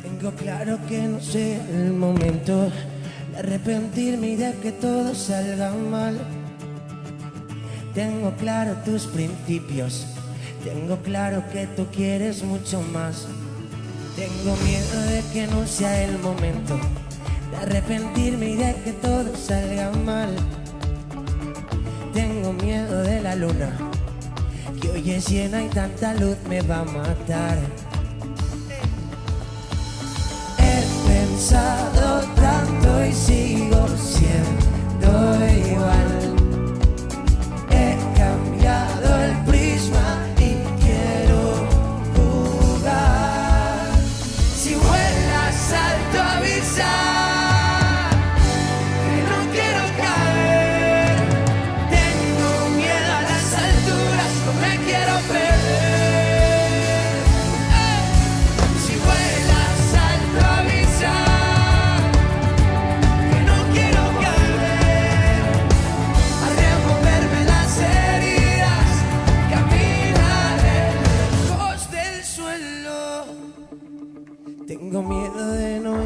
Tengo claro que no sé el momento de arrepentirme y de que todo salga mal. Tengo claro tus principios, tengo claro que tú quieres mucho más. Tengo miedo de que no sea el momento de arrepentirme y de que todo salga mal. Tengo miedo de la luna, que hoy es llena y tanta luz me va a matar. Pensado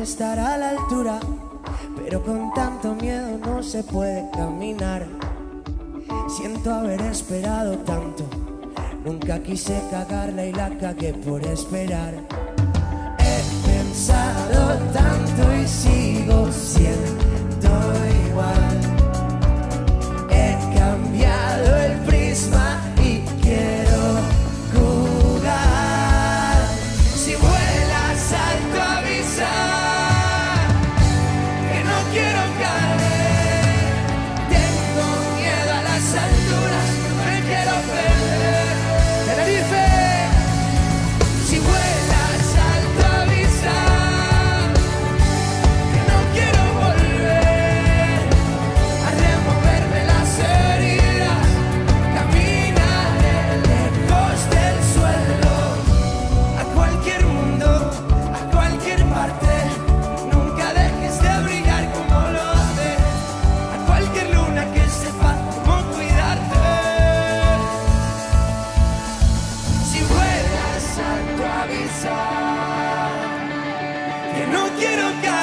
estar a la altura, pero con tanto miedo no se puede caminar. Siento haber esperado tanto, nunca quise cagarla y la cagué por esperar. He pensado tanto y sigo siendo que no quiero caer.